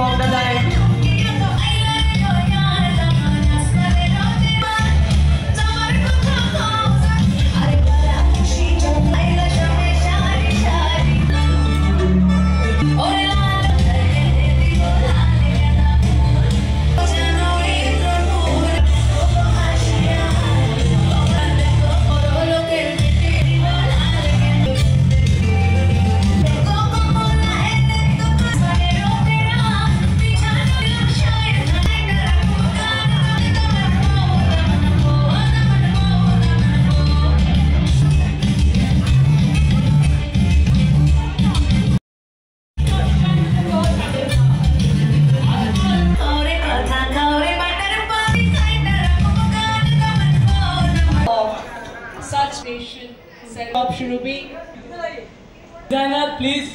fall down. Up Shurubi. Designer, please.